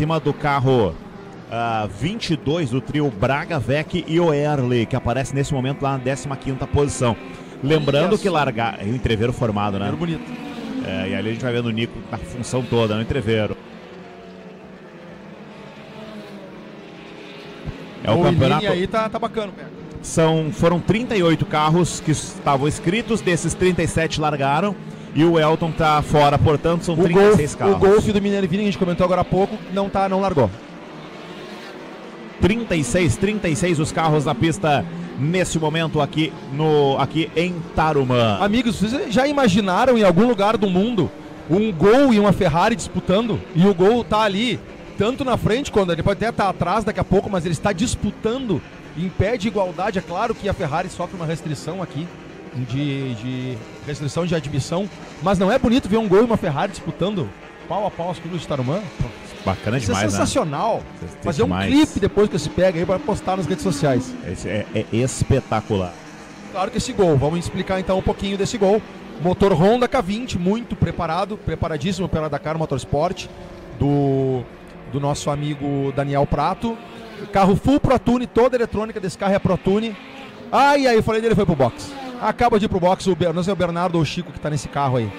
cima do carro uh, 22 do trio Braga, Vec e Oerle, que aparece nesse momento lá na 15 posição. Lembrando que largar. É o entreveiro formado, né? bonito. É, e ali a gente vai vendo o Nico na função toda, no entreveiro. É o, o campeonato. aí tá, tá bacana, São, foram 38 carros que estavam inscritos, desses 37 largaram. E o Elton tá fora, portanto, são o 36 golf, carros. O Golf do Minervini, que a gente comentou agora há pouco, não, tá, não largou. 36, 36 os carros na pista nesse momento aqui, no, aqui em Tarumã. Amigos, vocês já imaginaram em algum lugar do mundo um Gol e uma Ferrari disputando? E o Gol tá ali tanto na frente, quando ele pode até estar atrás daqui a pouco, mas ele está disputando em pé de igualdade. É claro que a Ferrari sofre uma restrição aqui, de, de restrição de admissão, mas não é bonito ver um gol e uma Ferrari disputando pau a pau as curvas de Tarumã? Bacana Isso demais, é sensacional. Né? Fazer um clipe depois que se pega aí para postar nas redes sociais. Esse é, é espetacular. Claro que esse gol, vamos explicar então um pouquinho desse gol. Motor Honda K20, muito preparado, preparadíssimo pela Dakar Motorsport, do do nosso amigo Daniel Prato. Carro full ProTune, toda a eletrônica desse carro é ProTune. Ah, e aí eu falei dele foi pro box. Acaba de ir pro box, o, não sei o Bernardo ou o Chico que tá nesse carro aí.